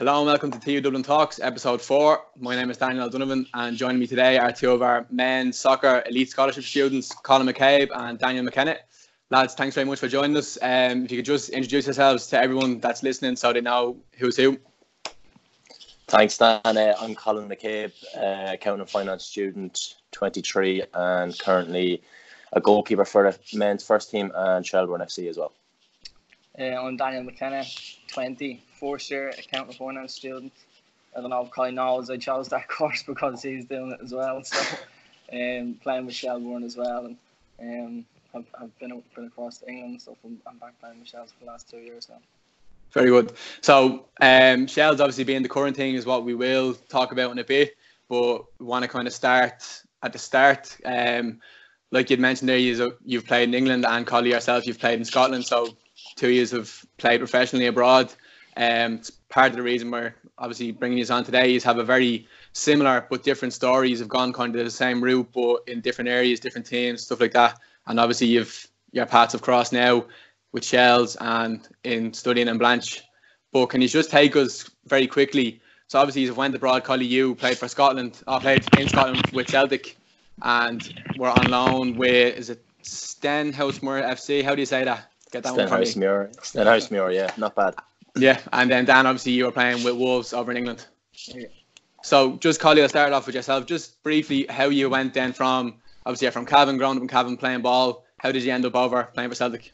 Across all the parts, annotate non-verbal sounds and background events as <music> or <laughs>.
Hello and welcome to TU Dublin Talks, episode four. My name is Daniel O'Donovan, and joining me today are two of our men's soccer elite scholarship students, Colin McCabe and Daniel McKenna. Lads, thanks very much for joining us. Um, if you could just introduce yourselves to everyone that's listening so they know who's who. Thanks, Dan. Uh, I'm Colin McCabe, uh, accounting and finance student, 23, and currently a goalkeeper for the men's first team and Shelbourne FC as well. Uh, I'm Daniel McKenna, 20, fourth year accounting finance student. I don't know Kai knows I chose that <laughs> course because he's doing it as well. So, um, playing with Shelbourne as well, and um, I've, I've been been across England, so I'm, I'm back playing with Shels for the last two years now. Very good. So, um, Shels obviously being the current thing is what we will talk about in a bit, but we want to kind of start at the start. Um, like you'd mentioned there, you've played in England and Collie yourself, you've played in Scotland. So two years of played professionally abroad. Um, it's part of the reason we're obviously bringing you on today is have a very similar but different stories. Have gone kind of the same route, but in different areas, different teams, stuff like that. And obviously, you've your paths have crossed now with Shels and in studying in Blanch. But can you just take us very quickly? So obviously, you've went abroad. Collie, you played for Scotland. I played in Scotland with Celtic, and we're on loan with is it Stenhousemuir FC? How do you say that? Get that Stenhousemuir. Stenhousemuir, yeah, not bad. Yeah, and then Dan, obviously, you were playing with Wolves over in England. Yeah. So just Collie, I'll start off with yourself. Just briefly, how you went then from obviously you're from Cavan, growing up in Cavan, playing ball. How did you end up over playing for Celtic?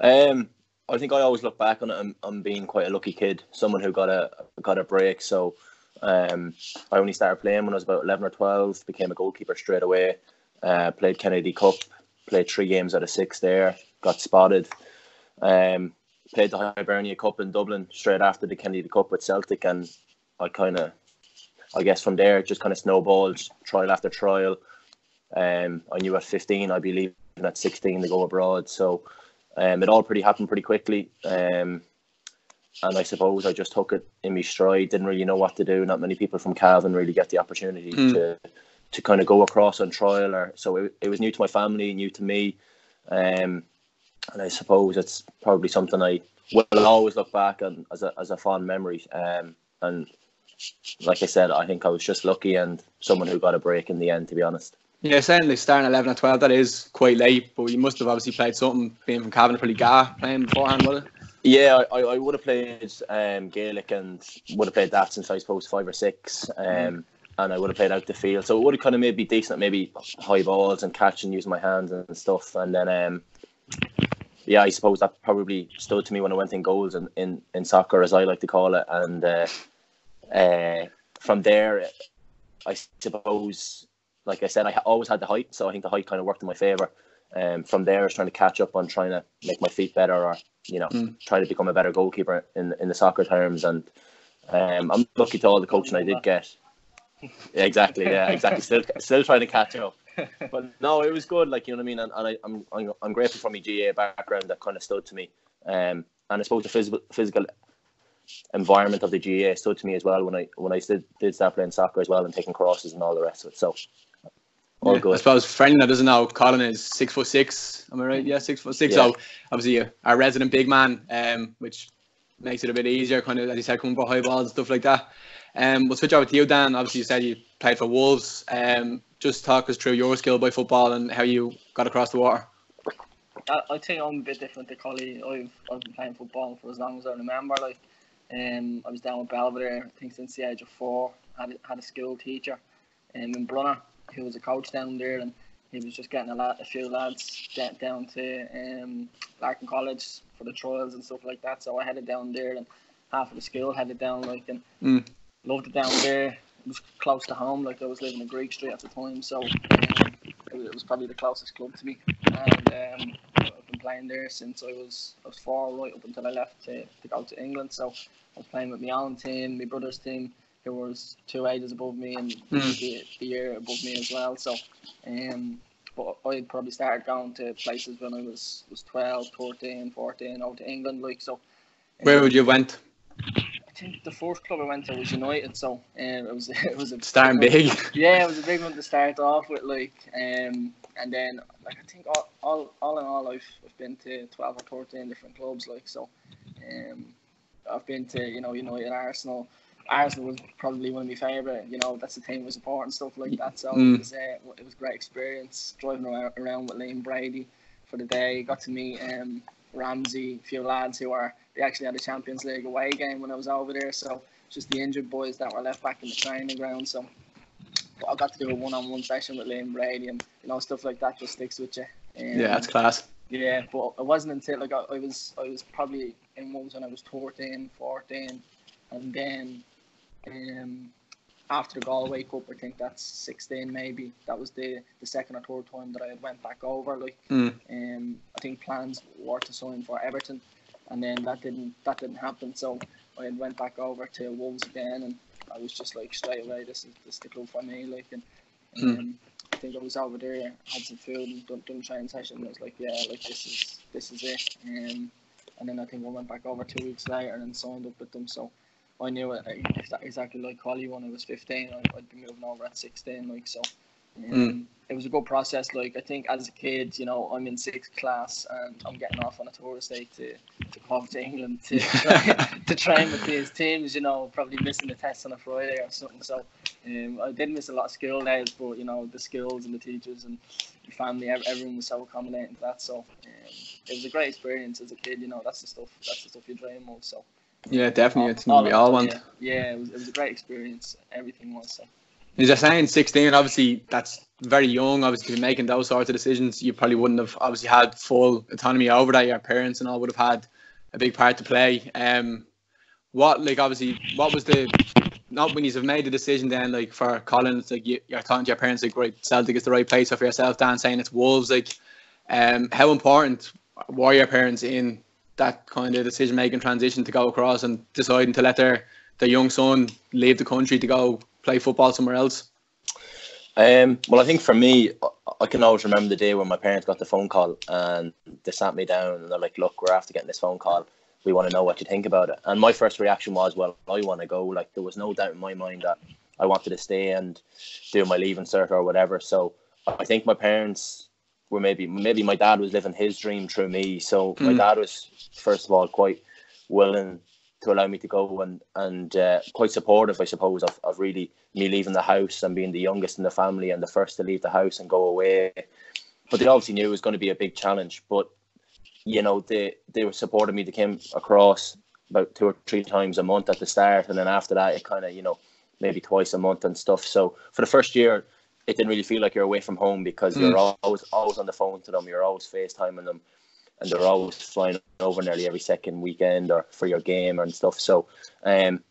Um, I think I always look back on it and, and being quite a lucky kid, someone who got a got a break. So um, I only started playing when I was about eleven or twelve. Became a goalkeeper straight away. Uh, played Kennedy Cup. Played three games out of six there got spotted. Um, played the Hibernia Cup in Dublin straight after the Kennedy Cup with Celtic, and I kind of, I guess from there, just kind of snowballed trial after trial. Um, I knew at 15 I'd be leaving at 16 to go abroad, so um, it all pretty happened pretty quickly. Um, and I suppose I just took it in my stride. Didn't really know what to do. Not many people from Cavan really get the opportunity mm. to to kind of go across on trial, or so it, it was new to my family, new to me. Um, and I suppose it's probably something I will always look back on as a as a fond memory. Um, and like I said, I think I was just lucky and someone who got a break in the end. To be honest. Yeah, certainly starting eleven or twelve. That is quite late, but you must have obviously played something. Being from Cavan, pretty gar playing beforehand, would it? Yeah, I, I would have played um, Gaelic and would have played that since I suppose five or six. Um, mm. and I would have played out the field, so it would have kind of maybe decent, maybe high balls and catching, using my hands and stuff. And then um, yeah, I suppose that probably stood to me when I went in goals in, in, in soccer, as I like to call it. And uh, uh, from there, I suppose, like I said, I always had the height, so I think the height kind of worked in my favour. Um, from there, I was trying to catch up on trying to make my feet better, or you know, mm. trying to become a better goalkeeper in in the soccer terms. And um, I'm lucky to all the coaching I did get. <laughs> Yeah, exactly. Yeah, exactly. Still, still trying to catch up <laughs> but no, it was good. Like you know what I mean, and, and I, am I'm, I'm grateful for my GAA background that kind of stood to me. Um, and I suppose the physical physical environment of the GAA stood to me as well when I when I did, did start playing soccer as well and taking crosses and all the rest of it. So all yeah, good. I suppose for anyone that doesn't know, Colin is six foot six. Am I right? Yeah, six foot six. Yeah. So obviously our resident big man, um, which makes it a bit easier, kind of as you said, coming for high balls and stuff like that. Um, we'll switch over to you, Dan. Obviously, you said you played for Wolves. Um, just talk us through your skill by football and how you got across the water. I, I think I'm a bit different to Collie. I've, I've been playing football for as long as I remember. Like, um, I was down with Belvedere, I think since the age of four. Had a, had a school teacher, um, in Brunner, who was a coach down there, and he was just getting a lot, a few lads down to um, Larkin College for the trials and stuff like that. So I headed down there, and half of the school headed down, like, and mm. loved it down there was close to home. Like I was living in Greek Street at the time, so um, it, was probably the closest club to me. And um, I've been playing there since I was I was four, right up until I left to, to go to England. So I was playing with my own team, my brother's team, who was two ages above me and mm. the, the year above me as well. So, um, but I probably started going to places when I was was 12, 13, 14, out to England, like so. Um, Where would you went? Think the fourth club I went to was United, so um, it was <laughs> it was a starting big. Yeah, it was a big one to start off with, like, um, and then like I think all, all, all in all, I've, I've been to twelve or thirteen different clubs, like so. Um, I've been to you know United, Arsenal. Arsenal was probably one of my favourite. You know, that's the team we support and stuff like that. So Mm. it was uh, it was great experience driving around, around with Liam Brady for the day. Got to meet um, Ramsey, a few lads who are they actually had a Champions League away game when I was over there. So just the injured boys that were left back in the training ground. So but I got to do a one-on-one session with Liam Brady, and you know stuff like that just sticks with you. Um, Yeah, that's class. yeah, but it wasn't until like I, I was I was probably in Wolves when I was 13, 14, and then um, after the Galway Cup, I think that's sixteen maybe. That was the the second or third time that I had went back over. Like, Mm. um, I think plans were to sign for Everton, and then that didn't that didn't happen. So I had went back over to Wolves again, and I was just like straight away, this is this is the club for me. Like, and um, I think I was over there, had some food and done, done training session. And I was like, yeah, like this is this is it. Um, and then I think I went back over two weeks later and signed up with them. So I knew it exactly like Collie when I was 15. I, I'd be moving over at 16. Like so, um, it was a good process. Like I think as a kid, you know, I'm in sixth class and I'm getting off on a tourist day to to over to England to <laughs> try, to train with these teams. You know, probably missing the test on a Friday or something. So um, I did miss a lot of school days, but you know the skills and the teachers and the family, everyone was so accommodating to that. So um, it was a great experience as a kid. You know, that's the stuff. That's the stuff you dream of. So Yeah, definitely. It's what we all want. Yeah, yeah it, was, it was a great experience. Everything was. So. As you're saying, 16, obviously, that's very young. Obviously, making those sorts of decisions, you probably wouldn't have obviously had full autonomy over that. Your parents and all would have had a big part to play. Um, what, like, obviously, what was the, not when you've made the decision then, like, for Colin, it's like you, you're talking to your parents, like, right, Celtic is the right place. So for yourself, Dan, saying it's Wolves, like, um, how important were your parents in that kind of decision making transition to go across and deciding to let their, their young son leave the country to go play football somewhere else? Um, well, I think for me, I- can always remember the day when my parents got the phone call and they sat me down and they're like, "Look, we're after getting this phone call. We want to know what you think about it." And my first reaction was, "Well, I want to go." Like there was no doubt in my mind that I wanted to stay and do my leaving cert or whatever. So I think my parents were maybe maybe my dad was living his dream through me. So my Mm. dad was first of all quite willing to allow me to go and and uh, quite supportive, I suppose, of, of really me leaving the house and being the youngest in the family and the first to leave the house and go away. But they obviously knew it was going to be a big challenge. But you know, they they were supporting me. They came across about two or three times a month at the start, and then after that, it kind of you know maybe twice a month and stuff. So for the first year, it didn't really feel like you're away from home because you're always always on the phone to them. You're always FaceTiming them, and they're always flying over nearly every second weekend or for your game and stuff. So, um,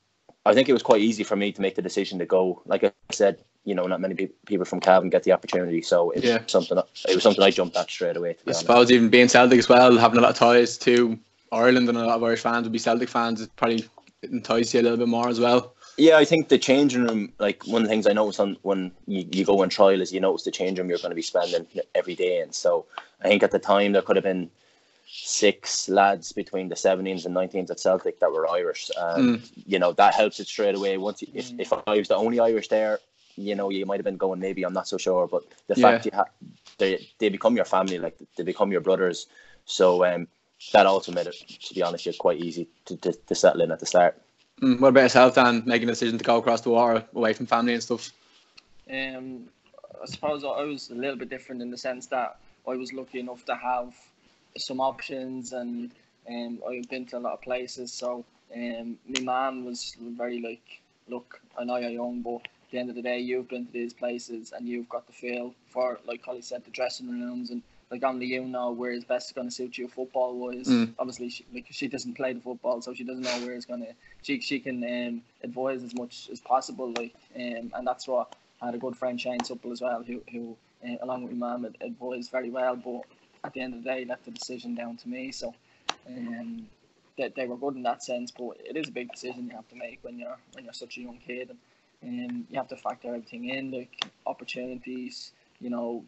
I think it was quite easy for me to make the decision to go. Like I said, you know, not many pe- people from Cavan get the opportunity, so it was Yeah. something. It was something I jumped at straight away. I honest. suppose even being Celtic as well, having a lot of ties to Ireland and a lot of Irish fans would be Celtic fans, it probably entice you a little bit more as well. Yeah, I think the changing room, like one of the things I notice on when you, you go on trial is you notice the change room you're going to be spending every day. And so I think at the time there could have been six lads between the 17s and 19s at Celtic that were Irish. And, you know, that helps it straight away. Once you, if, if I was the only Irish there, you know, you might have been going, maybe I'm not so sure. But the Yeah. fact you have, they, they become your family, like they become your brothers. So um, that also made it, to be honest, it's quite easy to, to, to settle in at the start. Mm, what about yourself, Dan, making a decision to go across the water away from family and stuff? Um, I suppose I was a little bit different in the sense that I was lucky enough to have some options, and um, I've been to a lot of places. So um, my man was very like, look, I know you're young, but at the end of the day, you've been to these places and you've got the feel for, like Collie said, the dressing rooms and. Like only you know where is best going to suit you football wise. Mm. Obviously, she, like she doesn't play the football, so she doesn't know where it's going to. She she can um, advise as much as possible, like, um, and that's what I had a good friend Shane Supple as well, who who uh, along with my mum ad- advised very well. But at the end of the day, left the decision down to me. So, um, they, they were good in that sense. But it is a big decision you have to make when you're when you're such a young kid, and um, you have to factor everything in, like opportunities, you know,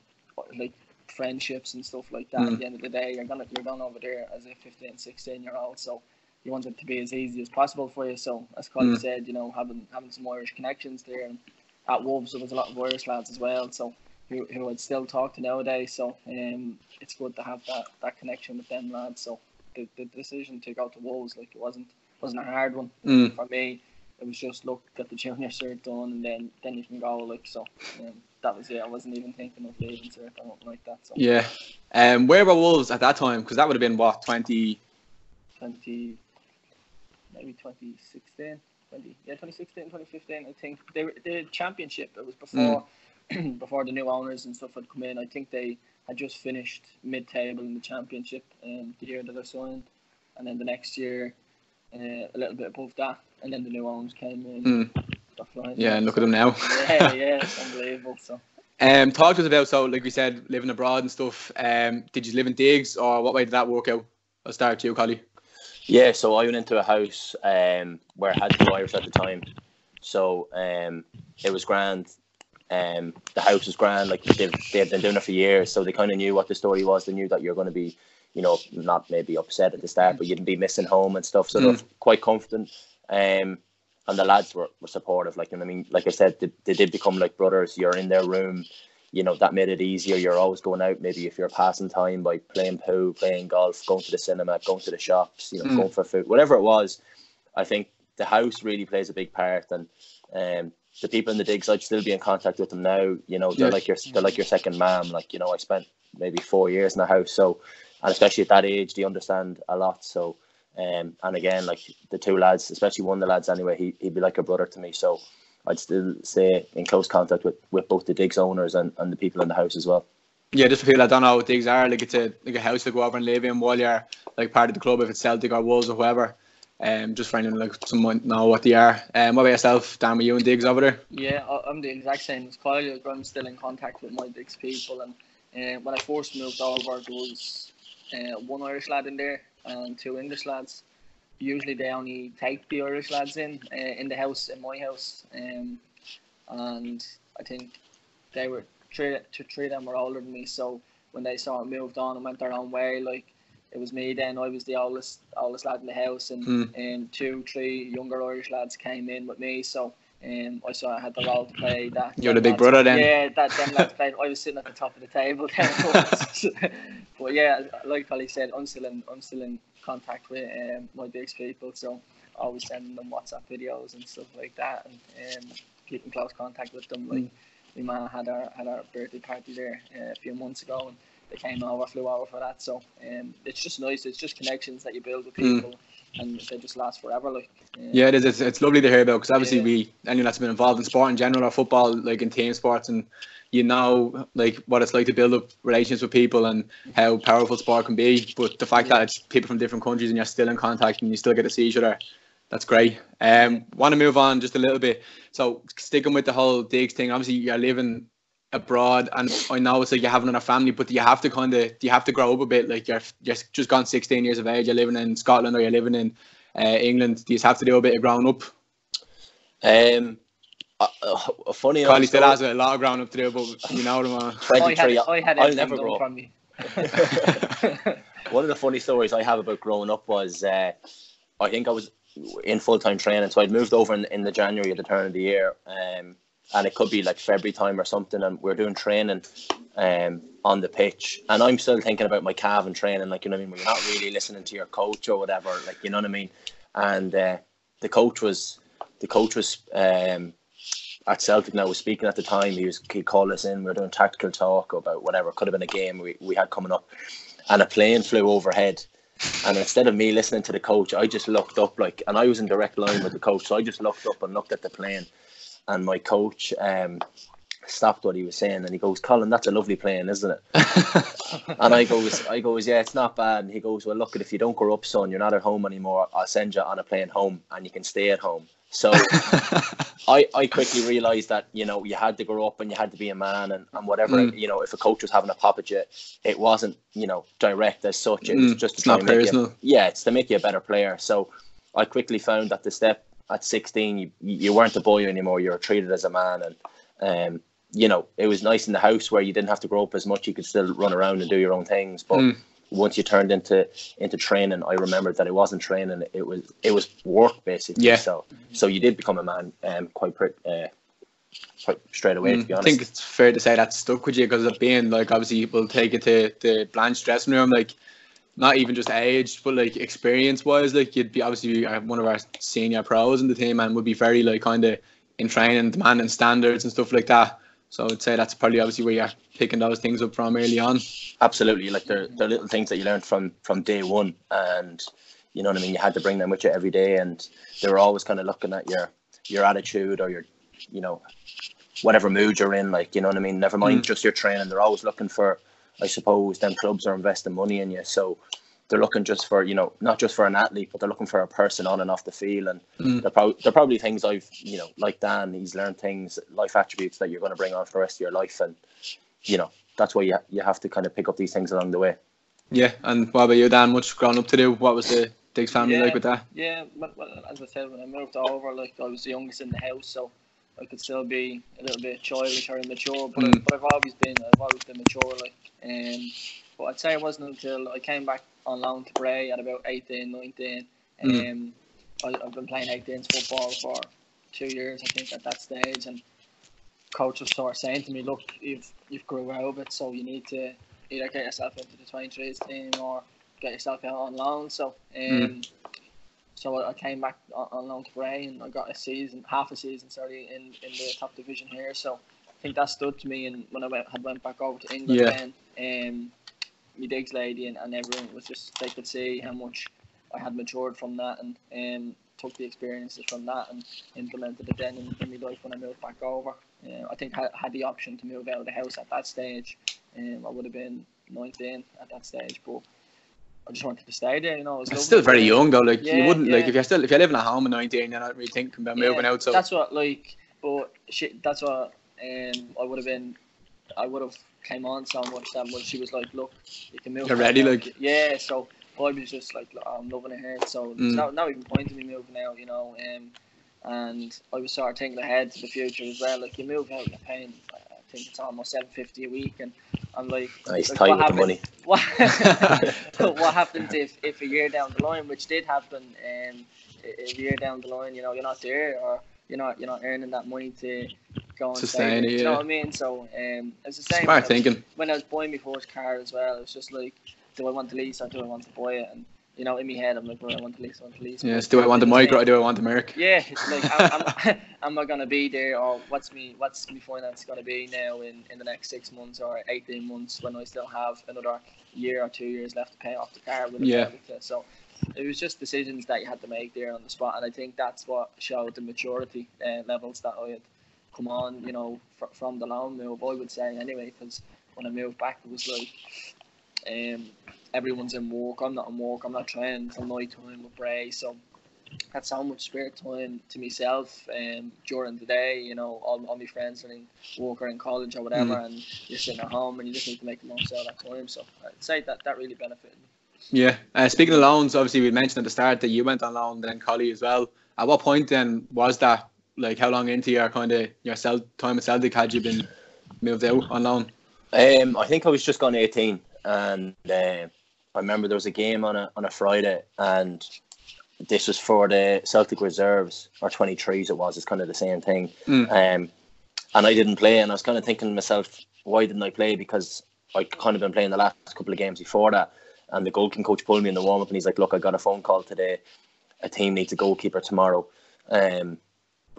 like friendships and stuff like that. At Mm. the end of the day, you're gonna you're going over there as a 15, 16 year old. So you want it to be as easy as possible for you. So as Colin Mm. said, you know, having having some Irish connections there, and at Wolves there was a lot of Irish lads as well. So who, who I'd still talk to nowadays. So um, it's good to have that, that connection with them lads. So the, the decision to go to Wolves, like it wasn't wasn't a hard one Mm. for me. It was just look get the junior cert done and then then you can go like so. Um, that was it. I wasn't even thinking of leaving cert or nothing like that. So Yeah. Um, where were Wolves at that time? Because that would have been what twenty. twenty, maybe 2016, 20, yeah, 2016, 2015. I think they were the championship. It was before <clears throat> before the new owners and stuff had come in. I think they had just finished mid-table in the championship um, the year that I signed, and then the next year uh, a little bit above that, and then the new owners came in. Mm. They're. Yeah, and look at them now. yeah, yeah, it's unbelievable. So. <laughs> Um, talk to us about so like we said, living abroad and stuff. Um, did you live in digs or what way did that work out? I'll start with you, Collie. Yeah, so I went into a house um, where I had two Irish at the time. So um, it was grand. Um, the house was grand. Like they've, they've been doing it for years, so they kind of knew what the story was. They knew that you're going to be, you know, not maybe upset at the start, but you'd be missing home and stuff. So they're quite confident. Um, and the lads were, were supportive. Like, and I mean, like I said, they, they did become like brothers. You're in their room. You know that made it easier. You're always going out. Maybe if you're passing time by playing pool, playing golf, going to the cinema, going to the shops, you know, Mm. going for food, whatever it was. I think the house really plays a big part, and um, the people in the digs, I'd still be in contact with them now. You know, they're like your they're like your second mom. Like you know, I spent maybe four years in the house, so and especially at that age, they understand a lot. So, um, and again, like the two lads, especially one of the lads anyway, he he'd be like a brother to me. So, I'd still stay in close contact with, with both the digs owners and, and the people in the house as well. Yeah, just for people that don't know what digs are, like it's a like a house to go over and live in while you're like part of the club if it's Celtic or Wolves or whoever. Um, just anyone like someone know what they are. Um, what about yourself, Dan? Were you and digs over there? Yeah, I'm the exact same as Kyle. I'm still in contact with my Digs people, and uh, when I first moved over, there was uh, one Irish lad in there and two English lads. Usually, they only take the Irish lads in uh, in the house in my house, um, and I think they were three to three of them were older than me. So when they sort of moved on and went their own way, like it was me then. I was the oldest oldest lad in the house, and Mm. um, two, three younger Irish lads came in with me. So um, I saw I had the role to play that. You're the big lads- brother then? Yeah, that them lads <laughs> played. I was sitting at the top of the table. Then, <laughs> <laughs> but yeah, like Collie said, I'm still in I'm still in contact with um, my Digs people. So always sending them WhatsApp videos and stuff like that, and um, keeping close contact with them. Like we man had our had our birthday party there uh, a few months ago, and they came over, flew over for that. So um, it's just nice. It's just connections that you build with Mm. people, and they just last forever. Like um, Yeah, it is. It's, it's lovely to hear about because obviously Yeah. we anyone that's been involved in sport in general or football, like in team sports, and you know like what it's like to build up relations with people and how powerful sport can be. But the fact that it's people from different countries and you're still in contact and you still get to see each other, that's great. Um, want to move on just a little bit. So sticking with the whole digs thing, obviously you're living abroad and I know it's like you haven't a family, but do you have to kind of do you have to grow up a bit? Like you're you're just gone 16 years of age, you're living in Scotland or you're living in uh, England. Do you have to do a bit of growing up? Um, uh, uh, funny enough, Kylie still has a lot of growing up to do, but you know what I mean. I had I had I'll everything never done grow up. from me. <laughs> One of the funny stories I have about growing up was uh, I think I was in full time training, so I'd moved over in, in the January at the turn of the year, um, and it could be like February time or something, and we're doing training um, on the pitch, and I'm still thinking about my calf and training, like you know what I mean, where you're not really listening to your coach or whatever, like you know what I mean, and uh, the coach was the coach was um, at Celtic now was speaking at the time. He was he called us in. We were doing tactical talk about whatever could have been a game we, we had coming up, and a plane flew overhead. And instead of me listening to the coach, I just looked up like, and I was in direct line with the coach, so I just looked up and looked at the plane, and my coach um stopped what he was saying, and he goes, "Colin, that's a lovely plane, isn't it?" <laughs> And I goes, I goes, yeah, it's not bad. And he goes, well, look, if you don't grow up, son, you're not at home anymore. I'll send you on a plane home, and you can stay at home. So <laughs> I, I quickly realised that you know you had to grow up and you had to be a man and, and whatever Mm. you know if a coach was having a pop at you, it wasn't you know direct as such. It was Mm, just to it's not make personal. you yeah, it's to make you a better player. So I quickly found that the step at 16, you, you weren't a boy anymore. You were treated as a man, and um, you know it was nice in the house where you didn't have to grow up as much. You could still run around and do your own things, but. Mm. Once you turned into into training, I remembered that it wasn't training; it was it was work basically. Yeah. So so you did become a man, um, quite pre- uh, quite straight away. to be Mm, I think it's fair to say that stuck with you because of being like obviously people take it to the Blanch dressing room. Like not even just age, but like experience wise, like you'd be obviously one of our senior pros in the team and would be very like kind of in training, demanding standards and stuff like that. So I'd say that's probably obviously where you're picking those things up from early on. Absolutely, like they're, they're little things that you learned from from day one, and you know what I mean. You had to bring them with you every day, and they were always kind of looking at your your attitude or your, you know, whatever mood you're in. Like you know what I mean. Never mind mm. just your training. They're always looking for, I suppose, then clubs are investing money in you, so they're looking just for you know not just for an athlete, but they're looking for a person on and off the field, and mm. they're, pro- they're probably things I've you know like Dan, he's learned things, life attributes that you're going to bring on for the rest of your life, and you know that's why you you have to kind of pick up these things along the way. Yeah, and what about you, Dan? Much growing up to do? What was the Diggs family yeah, like with that? Yeah, well, as I said, when I moved over, like I was the youngest in the house, so I could still be a little bit childish or immature, but, mm. I, but I've always been I've always been mature, like. Um, but I'd say it wasn't until I came back on loan to Bray at about 18, 19. Mm. Um, I, have been playing 18s football for two years, I think, at that stage. And coach was sort of saying to me, look, you've, you've grew out of it, so you need to either get yourself into the 23s team or get yourself out on loan. So, um, mm. so I came back on, on loan to Bray and I got a season, half a season, sorry, in, in the top division here. So think that stood to me. And when I went, had went back over to England, yeah. then, um, my digs lady and, and everyone was just they could see how much I had matured from that and um, took the experiences from that and implemented it then in, in my life when I moved back over. Uh, I think I had the option to move out of the house at that stage. Um, I would have been 19 at that stage, but I just wanted to stay there. You know, it's still very young though. Like yeah, you wouldn't yeah. like if you're still if you're living at home at 19, you're not really thinking about yeah, moving out. So that's what like, but shit, that's what um I would have been. I would have came on so much that when she was like, "Look, you can move." You're ready, like yeah. So I was just like, "I'm loving it here." So mm. there's not, even point to me moving out, you know. Um, and I was sort of thinking ahead to the future as well. Like you move out, you're paying. I think it's almost seven fifty a week, and I'm like, nice like, tight with the money. <laughs> What, <laughs> what happens if, if a year down the line, which did happen, um, a year down the line, you know, you're not there, or you're not you're not earning that money to go and sustain it. You know what I mean? So um, it's the same. Smart when thinking. I was, when I was buying my first car as well, it was just like, do I want to lease or do I want to buy it? And you know, in my head, I'm like, do I want to lease? I want to lease. Yes. Do I want the micro or do I want the Merc? Yeah. It's like, am, am, am I gonna be there, or what's me what's my finance gonna be now in in the next six months or eighteen months when I still have another year or two years left to pay off the car with yeah. So it was just decisions that you had to make there on the spot, and I think that's what showed the maturity uh, levels that I had come on, you know, fr- from the loan move. I would say anyway, because when I moved back, it was like, um, everyone's in work. I'm not in work. I'm not training for night time with Bray, so had so much spare time to myself um, during the day. You know, all, all my friends are in work or in college or whatever, mm. and you're sitting at home and you just need to make the most of that time. So I'd say that that really benefited me. Yeah. Uh, speaking of loans, obviously we mentioned at the start that you went on loan, then Collie as well. At what point then was that? Like how long into your kind of your cell time at Celtic had you been moved out on loan? Um, I think I was just gone eighteen, and uh, I remember there was a game on a on a Friday, and this was for the Celtic reserves or twenty threes. It was. It's kind of the same thing. Mm. Um, and I didn't play, and I was kind of thinking to myself, why didn't I play? Because I kind of been playing the last couple of games before that and the goalkeeping coach pulled me in the warm up and he's like, Look, I got a phone call today. A team needs a goalkeeper tomorrow. Um,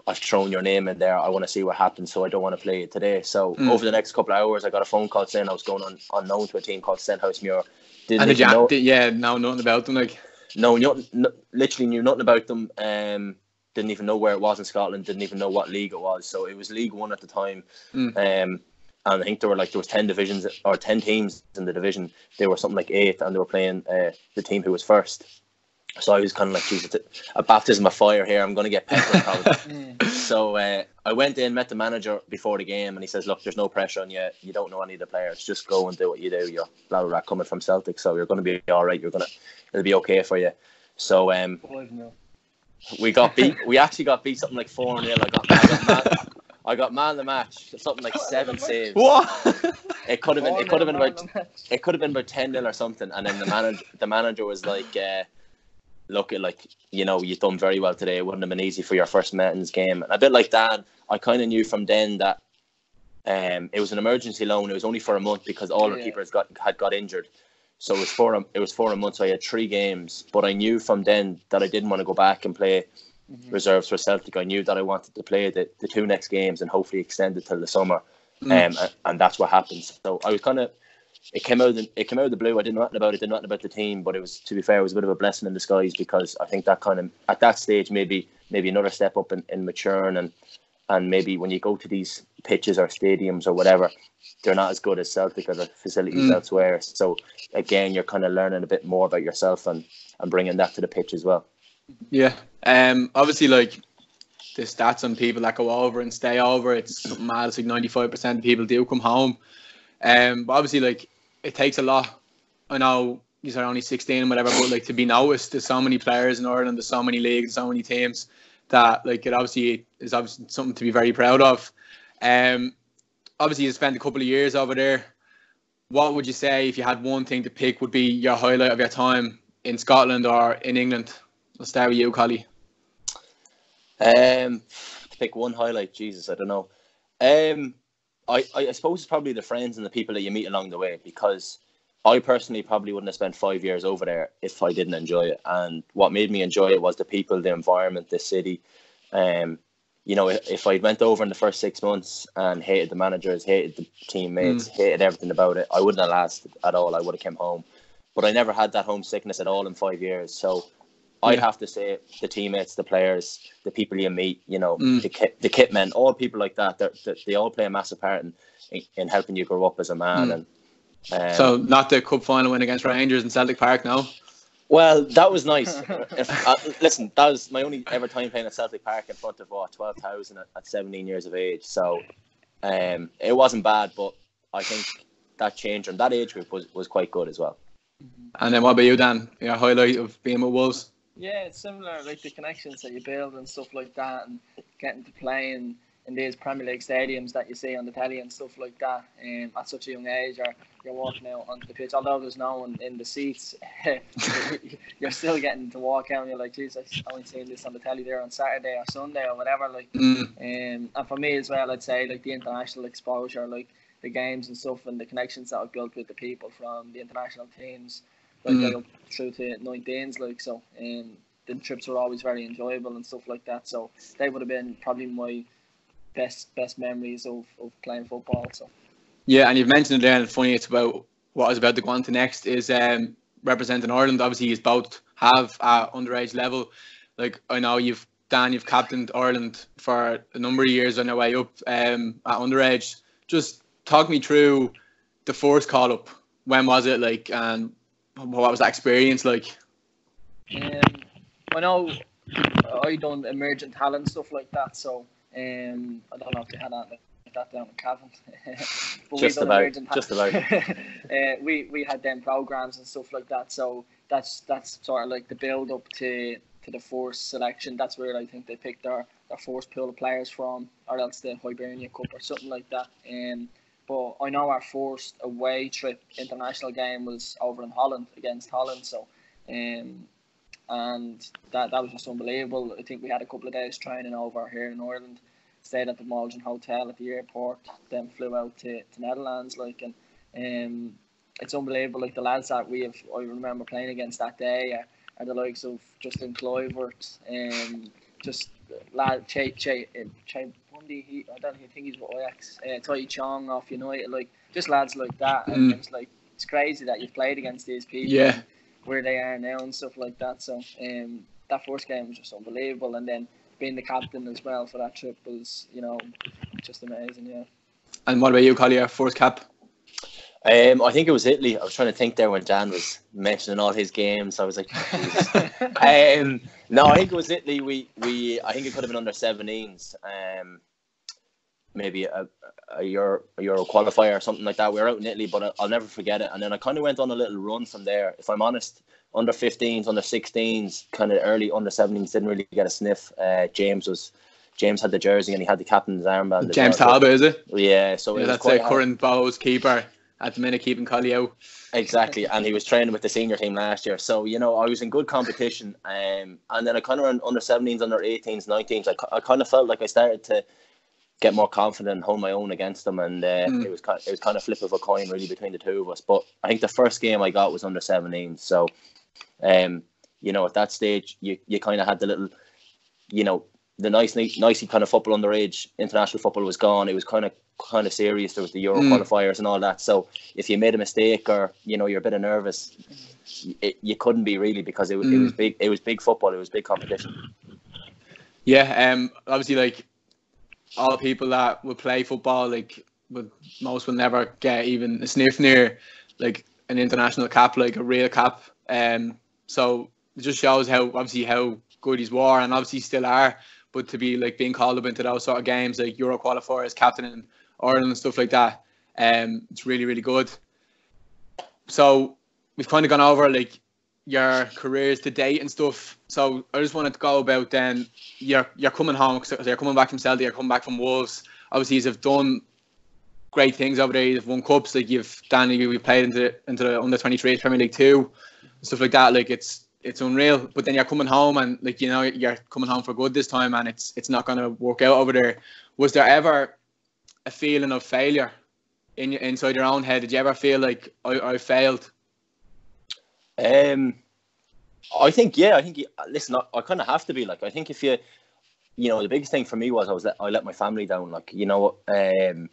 I've thrown your name in there. I want to see what happens, so I don't want to play it today. So mm. over the next couple of hours, I got a phone call saying I was going on unknown to a team called Stenhousemuir. Didn't and did you, know, did, yeah, know nothing about them, like no, no, no, literally knew nothing about them. Um, didn't even know where it was in Scotland. Didn't even know what league it was. So it was League One at the time. Mm. Um, and I think there were like there was ten divisions or ten teams in the division. They were something like eight, and they were playing uh, the team who was first. So I was kind of like, Jesus, a baptism of fire here. I'm going to get peppered. <laughs> So uh, I went in, met the manager before the game, and he says, "Look, there's no pressure on you. You don't know any of the players. Just go and do what you do. You're blah blah blah coming from Celtic, so you're going to be all right. You're going to, it'll be okay for you." So um, we got beat. We actually got beat something like four 0 I got, I got I got man of the match, something like seven <laughs> saves. What? It could have been. It could have been about. It could have been about ten 0 or something. And then the manager, the manager was like, uh, "Look, at like you know, you've done very well today. It wouldn't have been easy for your first Metons game." And a bit like that, I kind of knew from then that um, it was an emergency loan. It was only for a month because all yeah. our keepers got had got injured. So it was four. It was four a month. So I had three games, but I knew from then that I didn't want to go back and play mm-hmm. reserves for Celtic. I knew that I wanted to play the, the two next games and hopefully extend it till the summer. Mm. Um, and, and that's what happened. So I was kind of it came out of the, it came out of the blue. I didn't know nothing about it, didn't know nothing about the team, but it was to be fair, it was a bit of a blessing in disguise because I think that kind of at that stage maybe maybe another step up in, in maturing and and maybe when you go to these pitches or stadiums or whatever, they're not as good as Celtic or the facilities mm. elsewhere. So again, you're kind of learning a bit more about yourself and and bringing that to the pitch as well. Yeah, um, obviously like the stats on people that go over and stay over, it's mad. It's like ninety five percent of people do come home. Um, but obviously like it takes a lot. I know these are only 16 and whatever, but like to be noticed, there's so many players in Ireland, there's so many leagues, so many teams that like it obviously is obviously something to be very proud of. Um, obviously you spent a couple of years over there. What would you say if you had one thing to pick would be your highlight of your time in Scotland or in England? I'll start with you, Collie. Um, to pick one highlight, Jesus, I don't know. Um, I, I suppose it's probably the friends and the people that you meet along the way because I personally probably wouldn't have spent five years over there if I didn't enjoy it. And what made me enjoy it was the people, the environment, the city. Um, you know, if I went over in the first six months and hated the managers, hated the teammates, mm. hated everything about it, I wouldn't have lasted at all. I would have came home. But I never had that homesickness at all in five years. So I'd have to say the teammates, the players, the people you meet, you know, mm. the kit, the kit men, all people like that, they they all play a massive part in, in helping you grow up as a man. Mm. And um, so, not the cup final win against Rangers in Celtic Park, no. Well, that was nice. <laughs> if, uh, listen, that was my only ever time playing at Celtic Park in front of what twelve thousand at, at seventeen years of age. So, um, it wasn't bad, but I think that change from that age group was, was quite good as well. And then what about you, Dan? Your highlight of being with Wolves? Yeah, it's similar, like the connections that you build and stuff like that, and getting to play in, in these Premier League stadiums that you see on the telly and stuff like that. Um, at such a young age, or you're walking out onto the pitch, although there's no one in the seats, <laughs> <laughs> you're still getting to walk out, and you're like, "Jesus, I only seen this on the telly there on Saturday or Sunday or whatever." Like, mm. um, and for me as well, I'd say like the international exposure, like the games and stuff, and the connections that I've built with the people from the international teams like mm. through to 19s, like so. and the trips were always very enjoyable and stuff like that. So they would have been probably my best best memories of, of playing football. So. Yeah, and you've mentioned it there, and funny, it's about what I was about to go on to next is um, representing Ireland. Obviously, you both have at underage level. Like I know you've Dan, you've captained Ireland for a number of years on your way up um, at underage. Just talk me through the first call up. When was it like, and what was that experience like? Um, I know I done emergent talent stuff like that, so um, I don't know if they had that like that down in Cavan. <laughs> just about, just about. <laughs> uh, we we had them programs and stuff like that, so that's that's sort of like the build up to to the force selection. That's where I think they picked their their force pool of players from, or else the Hibernia Cup or something like that. Um, but I know our first away trip international game was over in Holland against Holland. So, um, and that that was just unbelievable. I think we had a couple of days training over here in Ireland. Stayed at the Maldron Hotel at the airport, then flew out to, to Netherlands. Like and um, it's unbelievable. Like the lads that we have, I remember playing against that day are, the likes of Justin Kluivert, um, just lad Che Che Che Bundy. He, I don't think he's with Ajax. Uh, Tahith Chong off United, like just lads like that. And mm. it's like it's crazy that you've played against these people. Yeah. Where they are now and stuff like that. So um, that first game was just unbelievable, and then being the captain as well for that trip was you know just amazing. Yeah. And what about you, Collier? First cap. Um, I think it was Italy. I was trying to think there when Dan was mentioning all his games. I was like, <laughs> um, no, I think it was Italy. We we I think it could have been under 17s. Um, maybe a, a Euro, a Euro qualifier or something like that. We were out in Italy, but I'll never forget it. And then I kind of went on a little run from there. If I'm honest, under 15s, under 16s, kind of early under 17s didn't really get a sniff. Uh, James was James had the jersey and he had the captain's armband. James well. Talbot, is it? Yeah, so yeah, that's a current Bohs keeper at the minute keeping Collie out. Exactly, and he was training with the senior team last year. So you know, I was in good competition, um, and then I kind of ran under 17s, under 18s, 19s. I, I kind of felt like I started to get more confident and hold my own against them. And uh, Mm. it was kind it was kind of flip of a coin really between the two of us. But I think the first game I got was under 17. So, um, you know, at that stage, you, you kind of had the little, you know, the nice, nicely kind of football underage international football was gone. It was kind of kind of serious. There was the Euro Mm. qualifiers and all that. So if you made a mistake or you know you're a bit of nervous, it, you couldn't be really because it, was it was Mm. big. It was big football. It was big competition. Yeah, um, obviously, like all the people that would play football, like would most will never get even a sniff near like an international cap, like a real cap. Um, so it just shows how obviously how good he's were and obviously still are. But to be like being called up into those sort of games, like Euro qualifiers, captain in Ireland and stuff like that, um, it's really really good. So we've kind of gone over like your careers to date and stuff. So I just wanted to go about then you're you're coming home because you're coming back from Celtic, you're coming back from Wolves. Obviously, you've done great things over there. You've won cups, like you've Danny, you played into into the under 23 Premier League two, stuff like that. Like it's it's unreal. But then you're coming home and like you know you're coming home for good this time, and it's it's not going to work out over there. Was there ever a feeling of failure in inside your own head? Did you ever feel like I, I failed? Um, I think yeah. I think you, listen. I, I kind of have to be like. I think if you, you know, the biggest thing for me was I was let, I let my family down. Like you know, um,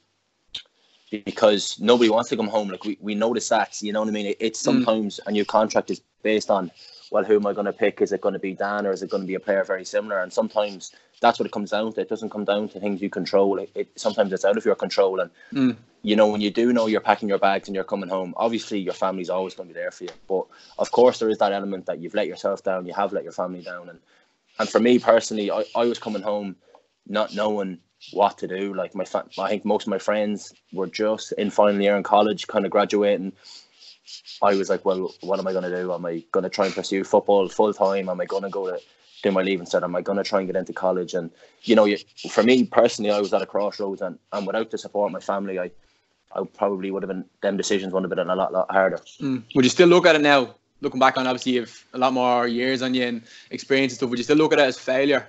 because nobody wants to come home. Like we, we know the stats. You know what I mean? It, it's Mm. sometimes and your contract is based on well, who am I going to pick? Is it going to be Dan or is it going to be a player very similar? And sometimes that's what it comes down to. It doesn't come down to things you control. It, it sometimes it's out of your control. And Mm. you know, when you do know you're packing your bags and you're coming home, obviously your family's always going to be there for you. But of course, there is that element that you've let yourself down, you have let your family down, and and for me personally, I, I was coming home not knowing what to do. Like my, fa- I think most of my friends were just in final year in college, kind of graduating. I was like, well, what am I going to do? Am I going to try and pursue football full time? Am I going to go to do my leaving cert? Am I going to try and get into college? And you know, you, for me personally, I was at a crossroads, and, and without the support of my family, I I probably would have been them decisions would have been a lot lot harder. Mm. Would you still look at it now, looking back on obviously you've a lot more years on you and experience and stuff? Would you still look at it as failure?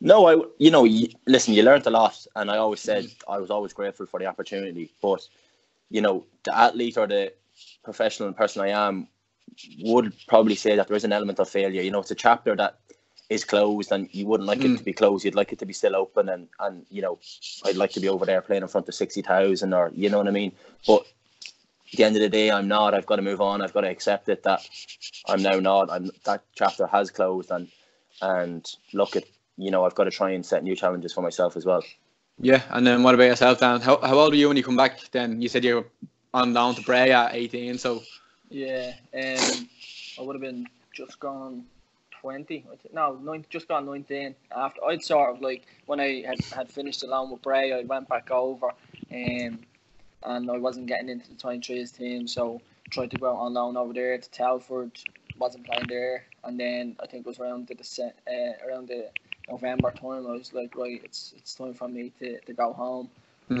No, I you know, you, listen, you learned a lot, and I always said I was always grateful for the opportunity. But you know, the athlete or the professional and person I am would probably say that there is an element of failure. You know, it's a chapter that is closed, and you wouldn't like Mm. it to be closed. You'd like it to be still open, and and you know, I'd like to be over there playing in front of sixty thousand, or you know what I mean. But at the end of the day, I'm not. I've got to move on. I've got to accept it that I'm now not. I'm that chapter has closed, and and look at you know I've got to try and set new challenges for myself as well. Yeah, and then what about yourself, Dan? How, how old were you when you come back? Then you said you were on down to Bray at eighteen. So Yeah, um, I would have been just gone twenty. No, nine, just gone nineteen. After I'd sort of like when I had, had finished the loan with Bray, I went back over, um, and I wasn't getting into the twenty threes team, so tried to go out on loan over there to Telford. Wasn't playing there, and then I think it was around the uh, around the November time. I was like, right, it's it's time for me to, to go home.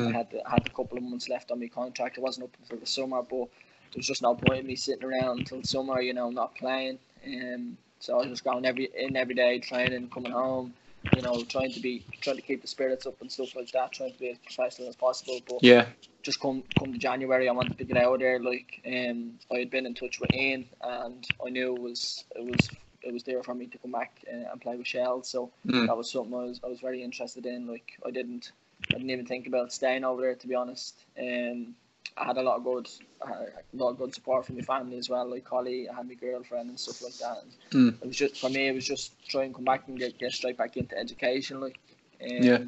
I mm, had the, had a couple of months left on my contract. It wasn't up until the summer, but there was just no point in me sitting around until summer, you know, not playing. Um, so I was just going every in every day, training, coming home, you know, trying to be trying to keep the spirits up and stuff like that, trying to be as professional as possible. But yeah, just come come to January, I wanted to get out of there. Like um, I had been in touch with Ian, and I knew it was it was it was there for me to come back uh, and play with Shell. So mm, that was something I was I was very interested in. Like I didn't I didn't even think about staying over there to be honest. Um, I had a lot of good a lot of good support from my family as well. Like Collie, I had my girlfriend and stuff like that. And Mm. It was just for me. It was just try and come back and get, get straight back into education. Like um, Yeah.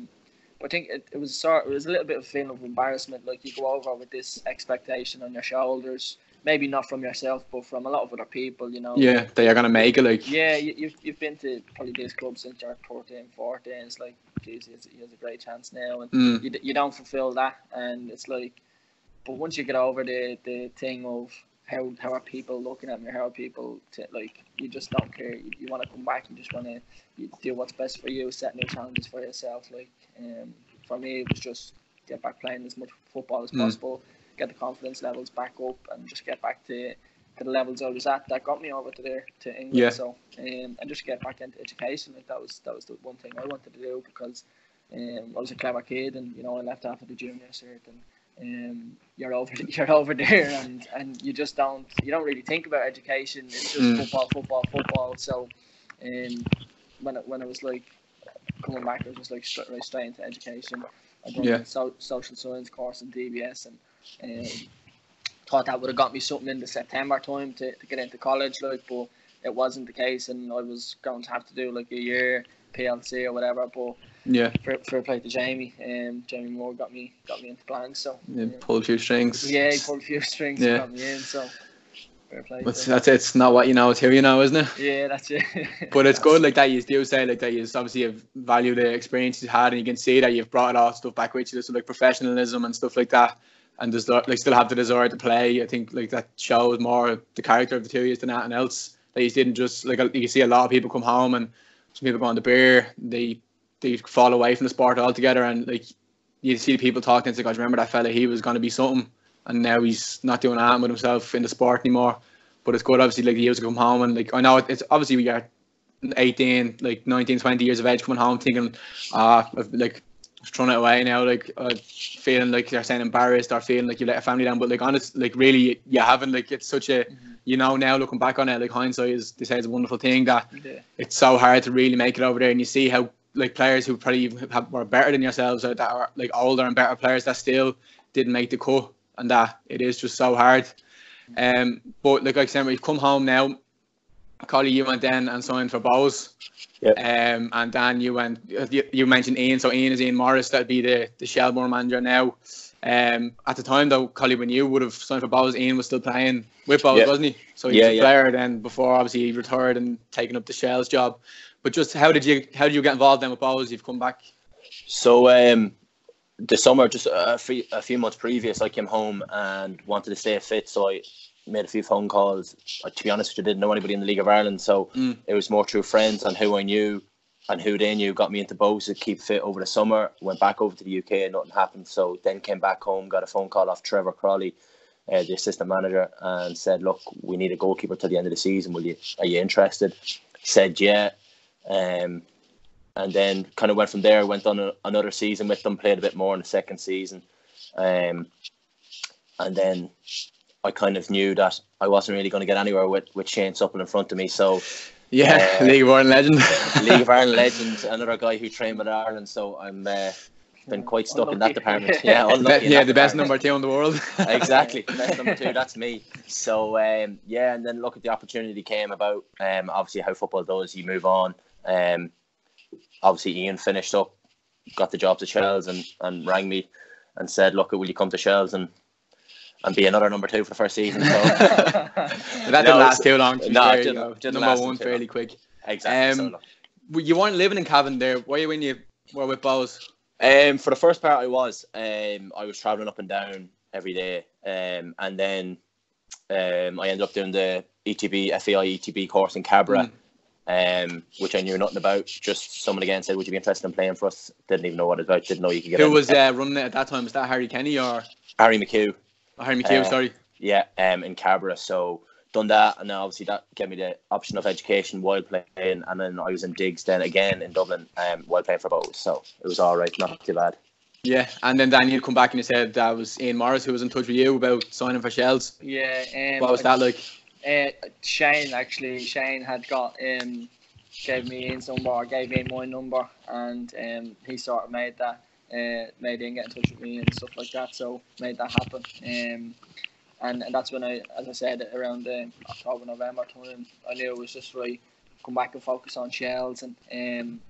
But I think it, it was sort it was a little bit of a feeling of embarrassment. Like you go over with this expectation on your shoulders. Maybe not from yourself, but from a lot of other people. You know. yeah, that you're gonna make it. Like Yeah, you, you've, you've been to probably this club since you're 13, 14. It's like, he has, he has a great chance now. And mm, you, you don't fulfill that. And it's like, but once you get over the, the thing of how, how are people looking at me, how are people, to, like, you just don't care. You, you want to come back, you just want to do what's best for you, set new challenges for yourself. Like, um, for me, it was just get back playing as much football as Mm. possible, get the confidence levels back up, and just get back to to the levels I was at that got me over to there to England. Yeah. So um, and just get back into education. Like that was that was the one thing I wanted to do because um, I was a clever kid, and you know I left after the junior cert, and um, you're over <laughs> you're over there, and, and you just don't you don't really think about education. It's just Mm. football, football, football. So, um, when it, when it was like coming back, it was just like straight, right straight into education. I done Yeah. so, social science course in DBS, and um, thought that would have got me something in the September time to, to get into college, like, but it wasn't the case, and I was going to have to do like a year PLC or whatever. But Yeah, fair, fair play to Jamie, um, Jamie Moore got me got me into Blanch. So yeah um, pull a few strings. yeah, he pulled a few <laughs> strings Yeah. and got me in. So fair play. But that's it. It's not what you know, it's who you know, isn't it? yeah, that's it. <laughs> But it's good like that you do say like that you obviously have value the experience you've had and you can see that you've brought a lot of stuff back with you, so like professionalism and stuff like that. And there's like still have the desire to play. I think like that shows more the character of the two you than anything else. That you didn't just like you see a lot of people come home and some people go on the beer, they they fall away from the sport altogether and like you see people talking say, God, remember that fella, he was gonna be something and now he's not doing that with himself in the sport anymore. But it's good obviously like he used to come home and like I know it's obviously we are 18, like 19, 20 years of age coming home thinking, ah, I've like thrown it away now, like uh, feeling like you're saying embarrassed or feeling like you let a family down. But like honest, like really, you haven't. Like it's such a, you know, now looking back on it, like hindsight is they say it's a wonderful thing that yeah. it's so hard to really make it over there, and you see how like players who probably even have, were better than yourselves or that are like older and better players that still didn't make the cut, and that it is just so hard. Um, but like I said, we've come home now. Collie, you went then and signed for Bohs. Yep. Um, and Dan, you went. You, you mentioned Ian, so Ian is Ian Morris. That'd be the the Shelbourne manager now. Um, at the time though, Collie, when you would have signed for Bohs, Ian was still playing with Bohs, Yeah. wasn't he? So he was Yeah, a yeah. player then before obviously he retired and taken up the Shels job. But just how did you how did you get involved then with Bohs? You've come back. So um, the summer, just a few, a few months previous, I came home and wanted to stay fit. So I made a few phone calls. Uh, to be honest, I didn't know anybody in the League of Ireland, so Mm. it was more through friends and who I knew and who they knew got me into Bohs to keep fit over the summer. Went back over to the UK and nothing happened. So then came back home, got a phone call off Trevor Croly, uh, the assistant manager, and said, "Look, we need a goalkeeper till the end of the season. Will you? Are you interested?" Said, "Yeah." Um, and then kind of went from there. Went on a, another season with them, played a bit more in the second season, um, and then I kind of knew that I wasn't really going to get anywhere with with Shane Supple in front of me. So Yeah, Uh, League of Ireland legend. League of Ireland <laughs> legend, another guy who trained with Ireland. So I'm uh, been quite stuck in that department. <laughs> Yeah, The unlucky yeah, that the best number two in the world. <laughs> exactly. Best number two, that's me. So um, yeah, and then look at the opportunity came about. Um, obviously how football does, you move on. Um, obviously Ian finished up, got the job to Shels and, and rang me and said, Look, will you come to Shels and and be another number two for the first season? So <laughs> that didn't No, last too long. To no, it didn't- didn't number last one fairly long. quick. exactly. Um. Well, You weren't living in Cavan there. Why when you were with Bohs? Um, for the first part, I was. Um, I was traveling up and down every day, um, and then um, I ended up doing the ETB FAI ETB course in Cabra, um, which I knew nothing about. Just someone again said, "Would you be interested in playing for us?" Didn't even know what it was about. Didn't know you could get. Who in. was uh, running it at that time? Was that Harry Kenny or Harry McHugh? Or Harry McHugh? Uh, sorry. Yeah, um, in Cabra. So done that, and then obviously that gave me the option of education while playing, and then I was in digs then again in Dublin um, while playing for Bohs. So it was all right, not too bad. Yeah, and then Dan, you come back and he said that was Ian Morris who was in touch with you about signing for Shels. yeah. Um, What was that like? Uh, Shane actually, Shane had got um, gave me Ian's number, gave Ian my number, and um, he sort of made that, uh, made Ian get in touch with me and stuff like that. So made that happen. Um, and, and that's when I, as I said, around um, October, November time, I knew it was just right. Come back and focus on Shels, and um,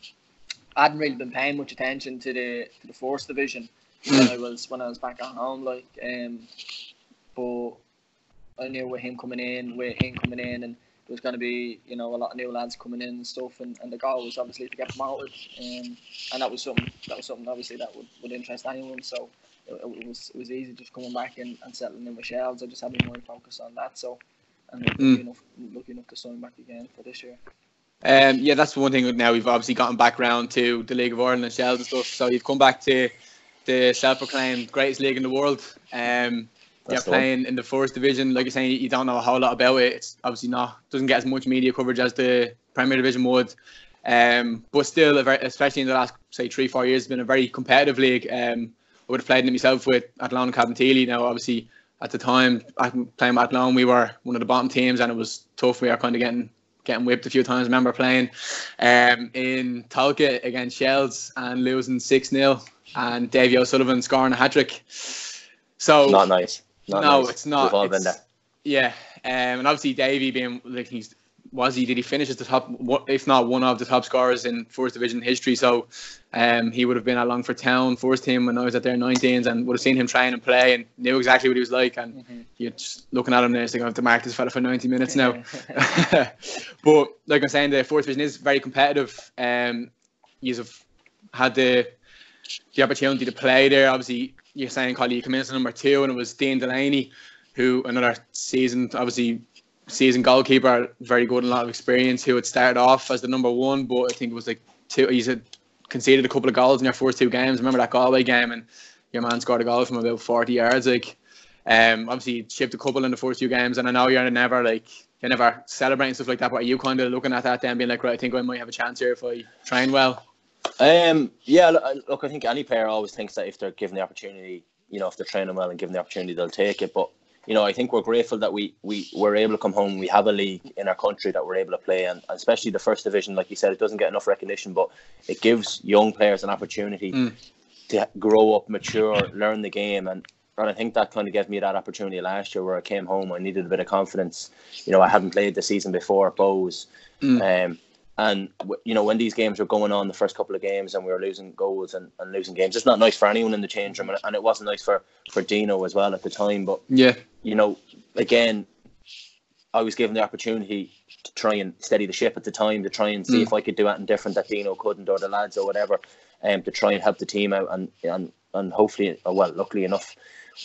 I hadn't really been paying much attention to the to the fourth division when I was when I was back at home, like um, but I knew with him coming in, with him coming in, and there was going to be you know a lot of new lads coming in and stuff, and, and the goal was obviously to get promoted, um, and that was something that was something obviously that would, would interest anyone. So it, it was it was easy just coming back and, and settling in with Shels. I just had more focus on that. So and lucky Mm. enough lucky enough to sign back again for this year. Um, yeah, that's one thing. Now we've obviously gotten back round to the League of Ireland and Shels and stuff. So you've come back to the self-proclaimed greatest league in the world. Um, That's one. playing in the first division. Like you're saying, you don't know a whole lot about it. It's obviously not doesn't get as much media coverage as the Premier Division would. Um, but still, a very, especially in the last say three four years, it's been a very competitive league. Um, I would have played in it myself with Athlone and Cabinteely. Now, obviously, at the time playing with Athlone, we were one of the bottom teams, and it was tough. We were kind of getting getting whipped a few times. I remember playing um, in Tolka against Shells and losing six 0 and Davy O'Sullivan scoring a hat trick. So not nice. Not no, nice. it's not. We've all It's- been there. Yeah, um, and obviously Davy being like he's was he did he finish as the top if not one of the top scorers in first division history so um, he would have been at Longford Town first team when I was at their 19s and would have seen him train and play and knew exactly what he was like and Mhm. you're just looking at him there saying I have to mark this fella for 90 minutes now <laughs> <laughs> but like I'm saying, the fourth division is very competitive. Um, you have had the the opportunity to play there. Obviously, you're saying, Collie, you come in as number two, and it was Dean Delaney, who another season, obviously season goalkeeper, very good and a lot of experience, who had started off as the number one, but I think it was like two. He had conceded a couple of goals in your first two games. Remember that Galway game, and your man scored a goal from about 40 yards. Like, um, obviously chipped a couple in the first two games, and I know you're never like you're never celebrating stuff like that. But are you kind of looking at that then, being like, right, I think I might have a chance here if I train well? Um, yeah, look, I- think any player always thinks that if they're given the opportunity, you know, if they're training well and given the opportunity, they'll take it. But you know, I think we're grateful that we we were able to come home. We have a league in our country that we're able to play, and, and especially the first division, like you said, it doesn't get enough recognition, but it gives young players an opportunity Mm. to grow up, mature, learn the game, and. And I think that kind of gave me that opportunity last year where I came home. I needed a bit of confidence. You know, I hadn't played the season before at Bohs. Mm. Um, and you know when these games were going on, the first couple of games, and we were losing goals and, and losing games, it's not nice for anyone in the change room, and, and it wasn't nice for for Dino as well at the time. But Yeah, you know, again, I was given the opportunity to try and steady the ship at the time, to try and see Mm. if I could do anything different that Dino couldn't, or the lads, or whatever, um, to try and help the team out, and and and hopefully, uh, well, luckily enough.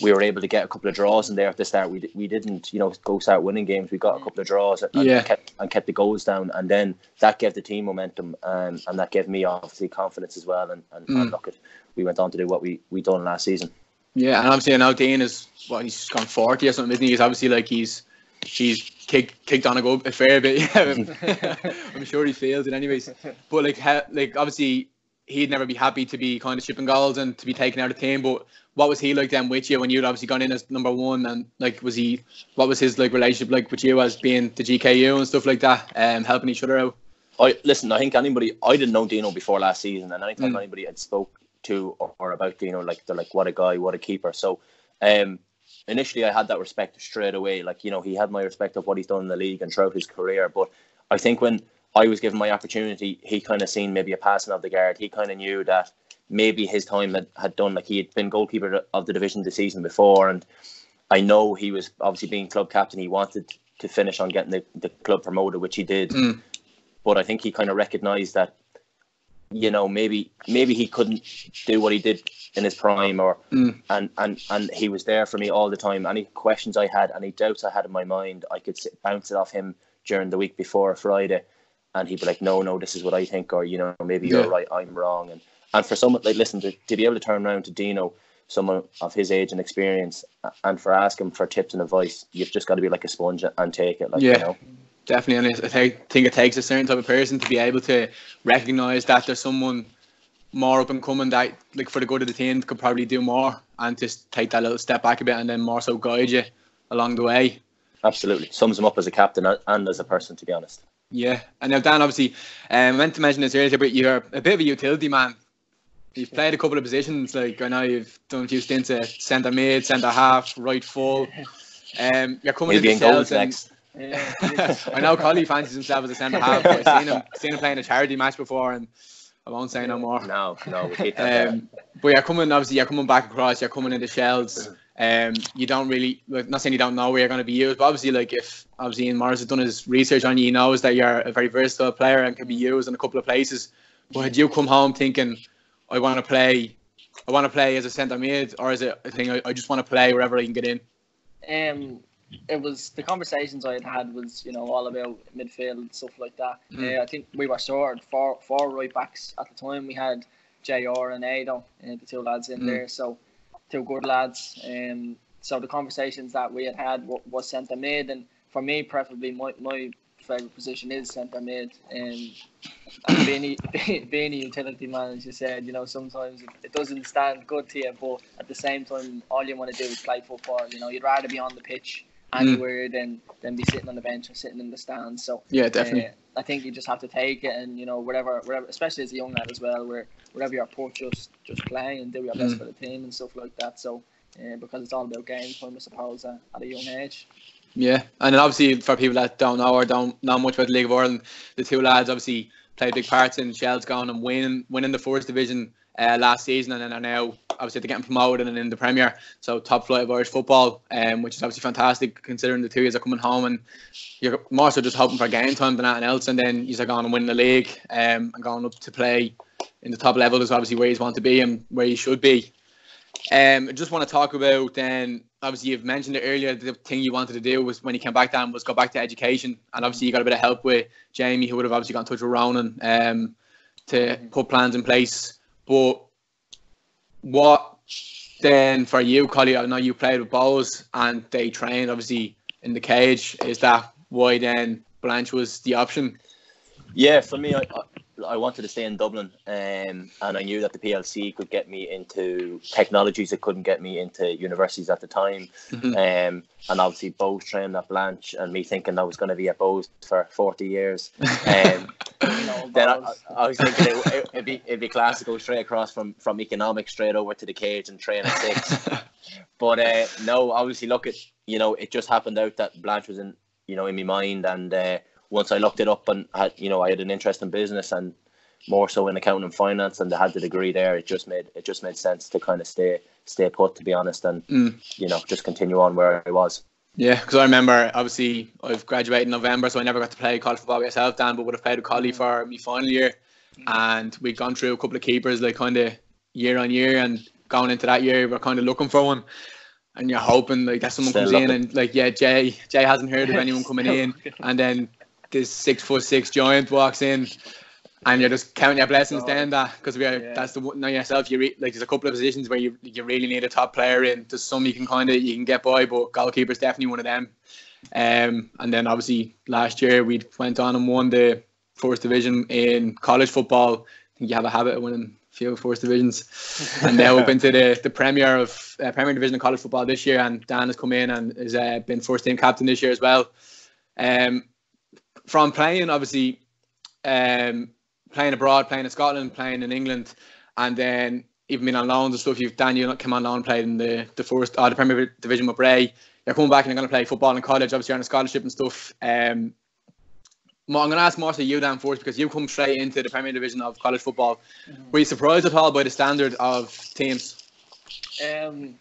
We were able to get a couple of draws in there at the start. We, we didn't, you know, go start winning games. We got a couple of draws and, Yeah. kept and kept the goals down, and then that gave the team momentum, and, and that gave me obviously confidence as well. And, and, Mm. and look, at we went on to do what we we done last season. yeah, and obviously now Dean is what he's gone 40 or something, isn't he? He's obviously like he's he's kicked kicked on a, go, a fair bit. Yeah, <laughs> I'm sure he feels it anyways. But like, ha, like obviously he'd never be happy to be kind of shipping goals and to be taken out of the team. But what was he like then with you when you'd obviously gone in as number one? And like, was he? What was his like relationship like with you as being the GKU and stuff like that, um, helping each other out? I listen. I think anybody. I didn't know Dino before last season, and anytime Mm. anybody had spoke to or, or about Dino, like they're like, "What a guy! What a keeper!" So, um, initially I had that respect straight away. Like you know, he had my respect of what he's done in the league and throughout his career. But I think when I was given my opportunity, he kind of seen maybe a passing of the guard. He kind of knew that maybe his time had, had done. Like he had been goalkeeper of the division the season before, and I know he was obviously being club captain. He wanted to finish on getting the, the club promoted, which he did Mm. but I think he kind of recognised that, you know, maybe maybe he couldn't do what he did in his prime, or Mm. and and and he was there for me all the time. Any questions I had, any doubts I had in my mind, I could sit, bounce it off him during the week before Friday, and he'd be like, "No, no, this is what I think," or you know, maybe Yeah. you're right, I'm wrong, and and for someone like listen to to be able to turn around to Dino. Someone of his age and experience, and for ask him for tips and advice, you've just got to be like a sponge and take it. Like Yeah. you know, Definitely, and I thi- think it takes a certain type of person to be able to recognize that there's someone more up and coming that, like, for the good of the team, could probably do more and just take that little step back a bit and then more so guide you along the way. absolutely sums him up as a captain and- and as a person. To be honest. Yeah, and now Dan, obviously, um, I meant to mention this earlier, but you're a bit of a utility man. You've played a couple of positions, like I know you've done a few stints at centre mid, centre half, right full. Um, you're coming in into goals and next. Yeah. I know Collie fancies himself as a centre half. But I've seen him, seen him playing a charity match before, and I won't say no more. No, no, we hate that. Um, but you're coming, obviously, you're coming back across. You're coming into Shels. Um, you don't really, like, not saying you don't know where you're going to be used, but obviously, like if obviously Ian Morris has done his research on you, he knows that you're a very versatile player and can be used in a couple of places. But had you come home thinking, I want to play, I want to play as a centre mid, or is it a thing I, I just want to play wherever I can get in? um, it was the conversations I had had was you know all about midfield and stuff like that. Mm. Uh, I think we were short four four right backs at the time. We had Jr and Ado, uh, the two lads in Mm. there, so two good lads. Um, so the conversations that we had had wa- was centre mid, and for me, preferably my, my favourite position is centre mid. And being a, being a utility man, as you said, you know, sometimes it, doesn't stand good to you, but at the same time, all you want to do is play football. You know, you'd rather be on the pitch anywhere mm. than than be sitting on the bench or sitting in the stands. So yeah, definitely. Uh, I think you just have to take it, and you know, whatever, whatever, especially as a young lad as well, where whatever you're put, just just play and do your best mm. for the team and stuff like that. So, uh, because it's all about game time, I suppose, uh, at a young age. Yeah, and then obviously for people that don't know or don't know much about the League of Ireland, the two lads obviously played big parts in Shels gone and winning winning the first division uh, last season, and then are now obviously they're getting promoted and in the Premier, so top flight of Irish football, um, which is obviously fantastic considering the two years are coming home and you're more so just hoping for game time than anything else, and then you're going and winning the league um, and going up to play in the top level is obviously where you want to be and where you should be. Um, I just want to talk about then. Obviously, you've mentioned it earlier. The thing you wanted to do was when you came back down was go back to education, and obviously you got a bit of help with Jamie, who would have obviously got in touch with Ronan um, to put plans in place. But what then for you, Collie? I know you played with Bohs and they trained obviously in the cage. Is that why then Blanch was the option? Yeah, for me, I, I wanted to stay in Dublin, um, and I knew that the PLC could get me into technologies that couldn't get me into universities at the time. Mm-hmm. Um, and obviously, Bohs trained at Blanch, and me thinking I was going to be at Bohs for 40 years. Um, <laughs> then I, I, was thinking it, would be it'd be class to go straight across from, from economics straight over to the cage and train at six. <laughs> but uh, no, obviously, look at you know, it just happened out that Blanch was in you know in my mind, and uh, once I looked it up and had you know I had an interest in business and more so in accounting and finance and I had the degree there it just made it just made sense to kind of stay stay put to be honest and mm. you know just continue on where I was. Yeah because I remember obviously I've graduated in November so I never got to play college football myself Dan but would have played with Collie for my final year. And we'd gone through a couple of keepers like kind of year on year and going into that year we're kind of looking for one. And you're hoping like that someone Still comes looking. in and like yeah Jay Jay hasn't heard of anyone <laughs> coming in. <laughs> And then this six foot six giant walks in, and you're just counting your blessings oh, then that because we are yeah. that's the one now yourself you re, like there's a couple of positions where you you really need a top player in. There's some you can kind of you can get by, but goalkeeper's definitely one of them. Um, and then obviously last year we went on and won the first division in college football. I think you have a habit of winning a few first divisions, <laughs> and now up into the the premier of uh, premier division of college football this year. And Dan has come in and has uh, been first team captain this year as well. Um, from playing obviously um, playing abroad, playing in Scotland, playing in England, and then even being on loans and stuff. You've Daniel come on loan, played in the the first uh, the Premier Division with Bray. You're coming back and you're going to play football in college. Obviously, you're on a scholarship and stuff. Um, I'm going to ask more to you, Dan, first because you come straight into the Premier Division of college football. Mm-hmm. Were you surprised at all by the standard of teams? Um,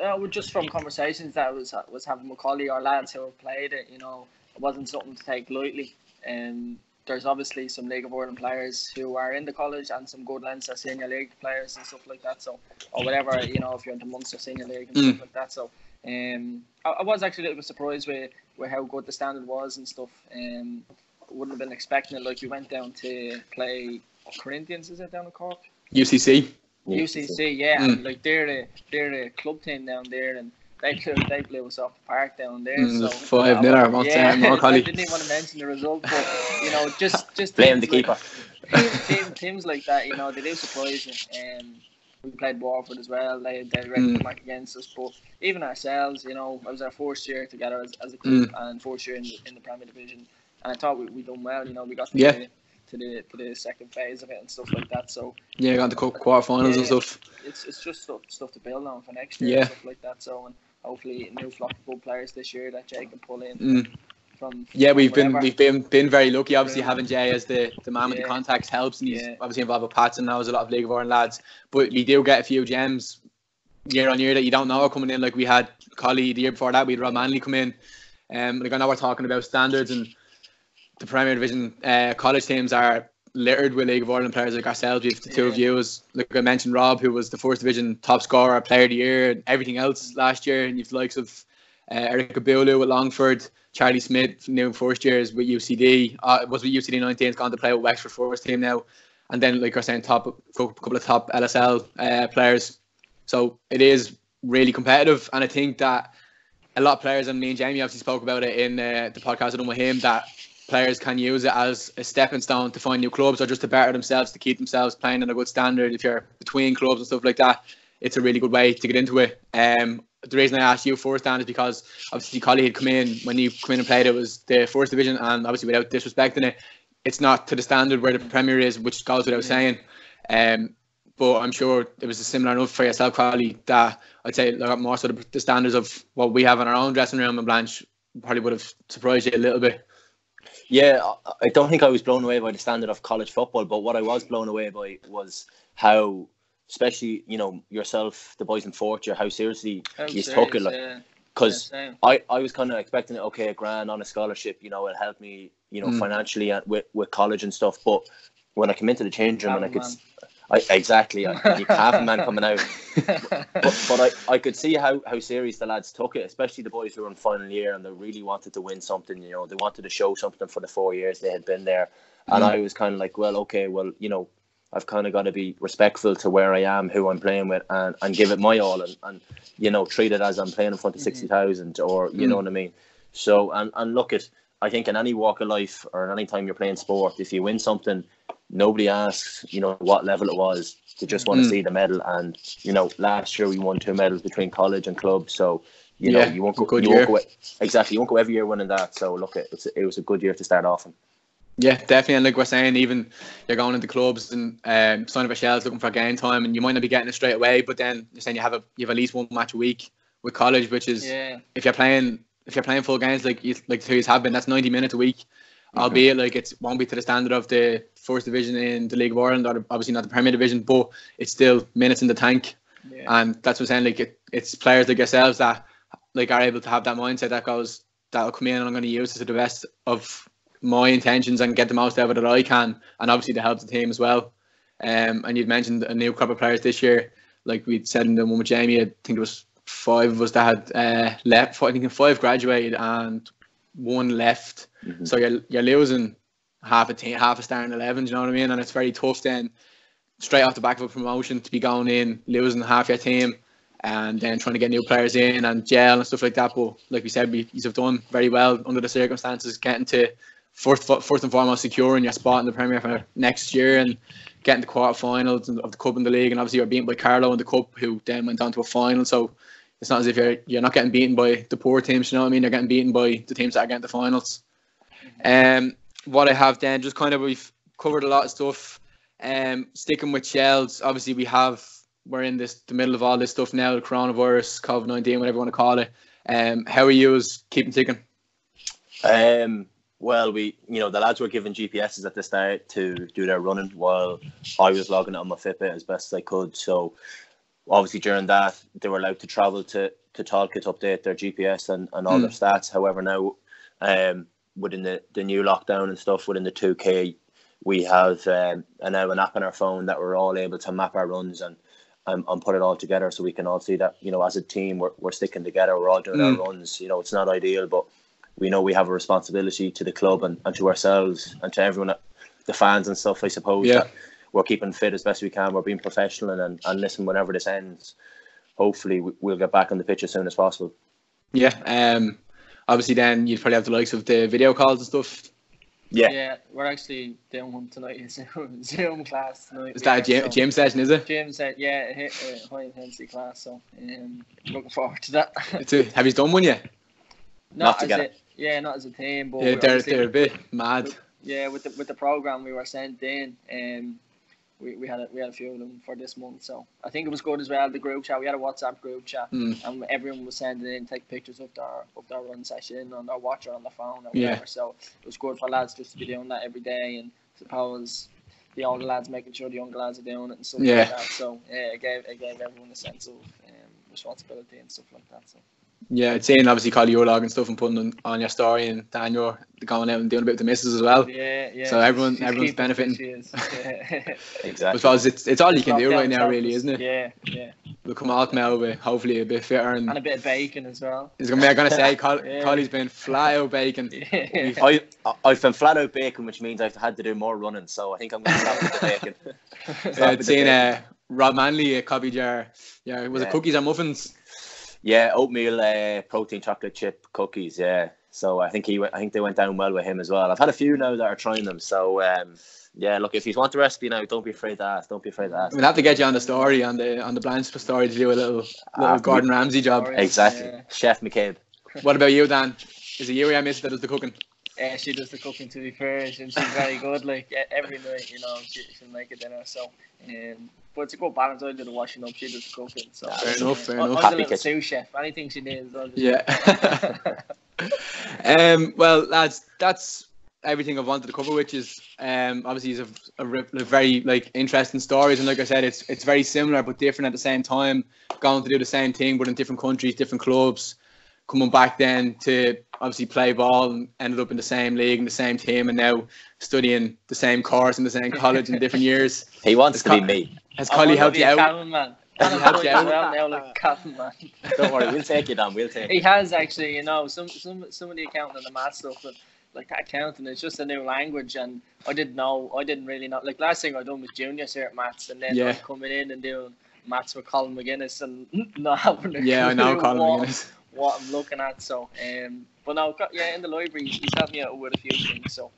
uh, just from conversations that I was was having with Collie or lads who have played it, you know, it wasn't something to take lightly. And um, there's obviously some League of Ireland players who are in the college and some good Leinster Senior League players and stuff like that. So, or whatever, you know, if you're into Munster Senior League and mm. stuff like that. So, um, I, I, was actually a little bit surprised with, with how good the standard was and stuff. Um, wouldn't have been expecting it. Like, you went down to play Corinthians, is it down in Cork? UCC. UCC, yeah. Mm. like, they're the, they're the club team down there and they blew, they blew us off the park down there. Mm, so five nil or yeah, more <laughs> I didn't even want to mention the result, but you know, just <laughs> just blame the keeper. teams, teams like that, you know, they do surprise you. Um, we played Waterford as well. They they ready mm. mark against us, but even ourselves, you know, it was our first year together as, as a club mm. and first year in the, in the Premier Division, and I thought we we done well. You know, we got to yeah. the, to the to the second phase of it and stuff like that. So yeah, got the quarterfinals yeah, and stuff. It's it's just stuff stuff to build on for next year yeah. and stuff like that. So and hopefully new flock of good players this year that Jay can pull in. Mm. From, yeah, we've been we've been been very lucky. Obviously, having Jay as the, the man yeah. with the contacts helps, and he's yeah. obviously involved with Patson now. There's a lot of League of Ireland lads, but we do get a few gems year on year that you don't know are coming in. Like we had Collie the year before that, we had Rob Manley come in. Um, like I know we're talking about standards and the Premier Division uh, college teams are littered with League of Ireland players like ourselves. We've the two yeah. of you, as like I mentioned, Rob, who was the first division top scorer, player of the year, and everything else last year. And you've the likes of uh, Eric Abulu with Longford, Charlie Smith, new first years with UCD. Uh, was with UCD 19, has gone to play with Wexford first team now. And then, like I was saying, top a couple of top LSL uh, players. So it is really competitive, and I think that a lot of players, and me and Jamie obviously spoke about it in uh, the podcast I done with him, that players can use it as a stepping stone to find new clubs or just to better themselves, to keep themselves playing at a good standard. If you're between clubs and stuff like that, it's a really good way to get into it. Um, the reason I asked you first, Dan, is because obviously Collie had come in when you come in and played. It was the first division, and obviously without disrespecting it, it's not to the standard where the Premier is, which goes without saying. Um, but I'm sure it was a similar enough for yourself, Collie, that I'd say like, more sort of the standards of what we have in our own dressing room and Blanch probably would have surprised you a little bit. Yeah, I don't think I was blown away by the standard of college football, but what I was blown away by was how, especially you know yourself, the boys in fourth year, how seriously you took it. Like, because yeah, I, I was kind of expecting it. Okay, a grand on a scholarship, you know, it helped me, you know, mm. financially with with college and stuff. But when I came into the change room and I could, I, exactly, I, half a man coming out. but, <laughs> but I, I could see how, how serious the lads took it, especially the boys who were in final year and they really wanted to win something. You know, they wanted to show something for the four years they had been there. And mm. I was kind of like, well, okay, well, you know, I've kind of got to be respectful to where I am, who I'm playing with, and, and give it my all, and, and you know, treat it as I'm playing in front of sixty thousand, or you mm. know what I mean. So and and look at, I think in any walk of life or in any time you're playing sport, if you win something, nobody asks, you know, what level it was. They just want to mm. see the medal. And you know, last year we won two medals between college and club. So you know, you won't go. You won't go exactly. You won't go every year winning that. So look, it, it was a good year to start off. In. Yeah, definitely. And like we're saying, even you're going into clubs and um, signing for Shels, looking for game time, and you might not be getting it straight away. But then you're saying you have a you have at least one match a week with college, which is yeah. if you're playing if you're playing full games like you, like the two have been, that's 90 minutes a week. Mm-hmm. Albeit like it won't be to the standard of the first division in the League of Ireland, or obviously not the Premier Division, but it's still minutes in the tank. Yeah. And that's what I'm saying. Like it, it's players like yourselves that like are able to have that mindset that goes that'll come in and I'm going to use it to the best of my intentions and get the most out of it that I can, and obviously to help the team as well. Um, and you'd mentioned a new crop of players this year, like we'd said in the one with Jamie. I think it was five of us that had uh, left. I think five graduated and one left. Mm-hmm. So you're you're losing half a team, half a star in eleven. Do you know what I mean? And it's very tough then, straight off the back of a promotion, to be going in losing half your team, and then trying to get new players in and gel and stuff like that. But like we said, we have done very well under the circumstances, getting to first first and foremost securing your spot in the Premier for next year and getting the quarterfinals of the cup in the league. And obviously you're beaten by Carlow in the cup, who then went on to a final. So it's not as if you're you're not getting beaten by the poor teams. You know what I mean? You're getting beaten by the teams that are getting the finals. Um, what I have then, just kind of we've covered a lot of stuff. Um, sticking with Shels, obviously we have we're in this the middle of all this stuff now, the coronavirus, COVID nineteen, whatever you want to call it. Um, how are you keeping ticking? Um, well, we you know the lads were given GPSs at the start to do their running, while I was logging it on my Fitbit as best as I could. So obviously during that they were allowed to travel to to Tolka to update their GPS and, and all mm. their stats. However, now um, within the, the new lockdown and stuff within the 2K, we have um, now an app on our phone that we're all able to map our runs and, and, and put it all together so we can all see that, you know, as a team, we're, we're sticking together, we're all doing mm. our runs. You know, it's not ideal, but we know we have a responsibility to the club and, and to ourselves and to everyone, the fans and stuff, I suppose. Yeah. We're keeping fit as best we can. We're being professional and, and, and listen, whenever this ends, hopefully we'll get back on the pitch as soon as possible. Yeah. Um, obviously then you'd probably have the likes of the video calls and stuff. Yeah. Yeah, we're actually doing one tonight. <laughs> Zoom, Zoom class tonight. Is that a gym, so, gym session, is it? Gym session, yeah, a, a high intensity class. So um, looking forward to that. <laughs> have you done one yet? Not, not together. A, yeah, not as a team, but yeah, they're, they're a bit mad. With, yeah, with the with the program we were sent in, um, we, we had a, we had a few of them for this month. So I think it was good as well. The group chat, we had a WhatsApp group chat, mm. and everyone was sending in take pictures of their of their run session on their watch or on their phone or whatever. Yeah. So it was good for lads just to be doing that every day, and suppose the older lads making sure the younger lads are doing it and stuff yeah. like that. So yeah, it gave it gave everyone a sense of um, responsibility and stuff like that. So. Yeah, it's saying obviously call your log and stuff and putting on, on your story and Daniel going out and doing a bit with the misses as well. Yeah, yeah. So everyone she's everyone's benefiting. <laughs> Yeah. <laughs> exactly. I suppose it's it's all you can do right now really, isn't it? Yeah, yeah. We'll come out now with hopefully a bit fitter and, and a bit of bacon as well. He's gonna be I'm gonna say <laughs> Col- yeah. Collie's been flat out bacon. Yeah. I I've been flat out bacon, which means I've had to do more running, so I think I'm gonna stop with the bacon. yeah, it's seen uh, Rob Manley a coffee jar. Yeah, was yeah. it cookies and muffins? Yeah, oatmeal, uh, protein chocolate chip cookies. Yeah, so I think he, I think they went down well with him as well. I've had a few now that are trying them. So um, yeah, look, if you want the recipe now, don't be afraid to ask. Don't be afraid to ask. We'll have to get you on the story on the on the blind story to do a little little Ah, Gordon Ramsay job. Exactly, Yeah. Chef McCabe. What about you, Dan? Is it you I miss that does the cooking? Yeah, she does the cooking to be fair, and she's very good. Like every night, you know, she she'll make a dinner. So, um, but it's a good balance. Do the washing up, she does cooking. So Fair enough, fair I- enough. Happy the sous chef. Anything she needs, Yeah. <laughs> um, well, lads, that's everything I wanted to cover, which is um, obviously is a, a, a very like interesting stories, and like I said, it's it's very similar but different at the same time. Going to do the same thing, but in different countries, different clubs. Coming back then to obviously play ball and ended up in the same league and the same team, and now studying the same course in the same college in different years. <laughs> He wants It's to be me. Has I Collie helped you out? Cavan man. Has he helped you out? Well, now, like Cavan man. Don't worry, we'll take you down. We'll take. He has actually, you know, some some some of the accounting and the math stuff, but like that accounting is just a new language, and I didn't know, I didn't really know. Like last thing I done was juniors here at maths, and then Yeah. like, coming in and doing maths with Colin McGuinness, and <laughs> not having a Yeah, I know clue Colin what, McGuinness. What I'm looking at. So, um, but now, yeah, in the library, he's helped me out with a few things. So,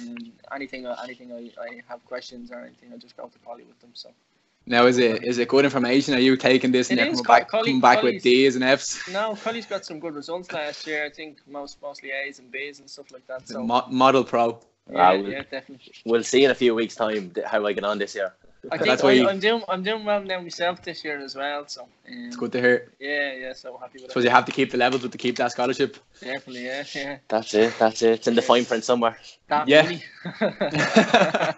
um, anything, anything I, I have questions or anything, I just go to Collie with them. So. Now, is it is it good information? Are you taking this and It then coming back, Collie- coming back with D's and F's? <laughs> No, Collie's got some good results last year. I think most mostly A's and B's and stuff like that. So Mo- model pro. yeah, Ah, yeah, definitely. We'll see in a few weeks' time how I get on this year. I think That's why I, you- I'm doing I'm doing well now myself this year as well. So um, It's good to hear. Yeah, yeah. So happy with suppose it. you have to keep the levels, but to keep that scholarship. Definitely, yeah, yeah. That's it. That's it. It's in the fine print somewhere. That Yeah. <laughs>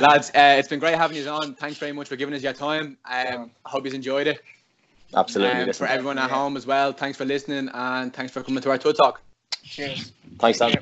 Lads, uh, it's been great having you on. Thanks very much for giving us your time. Yeah. Um, I hope you've enjoyed it. Absolutely. Um, for everyone at Yeah. home as well, thanks for listening and thanks for coming to our Tour Talk. Cheers. Thanks, Dan. Yeah.